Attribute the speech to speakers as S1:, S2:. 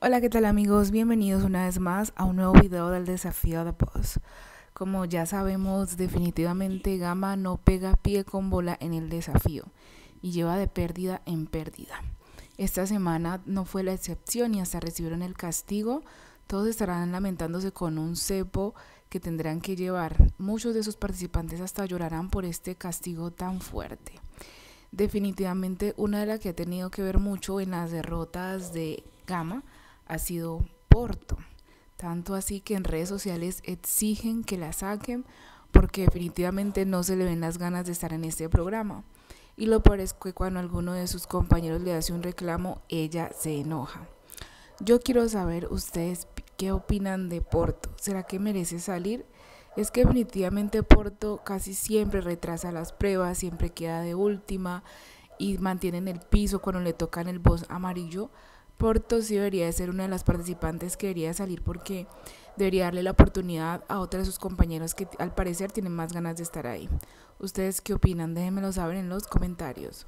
S1: Hola, ¿qué tal amigos? Bienvenidos una vez más a un nuevo video del desafío de Post. Como ya sabemos, definitivamente Gama no pega pie con bola en el desafío y lleva de pérdida en pérdida. Esta semana no fue la excepción y hasta recibieron el castigo. Todos estarán lamentándose con un cepo que tendrán que llevar. Muchos de sus participantes hasta llorarán por este castigo tan fuerte. Definitivamente una de las que ha tenido que ver mucho en las derrotas de Gama ha sido Porto. Tanto así que en redes sociales exigen que la saquen porque definitivamente no se le ven las ganas de estar en este programa. Y lo peor es que cuando alguno de sus compañeros le hace un reclamo, ella se enoja. Yo quiero saber ustedes qué opinan de Porto. ¿Será que merece salir? Es que definitivamente Porto casi siempre retrasa las pruebas, siempre queda de última y mantiene en el piso cuando le tocan el voz amarillo Porto sí debería de ser una de las participantes que debería salir porque debería darle la oportunidad a otros de sus compañeros que al parecer tienen más ganas de estar ahí. ¿Ustedes qué opinan? Déjenmelo saber en los comentarios.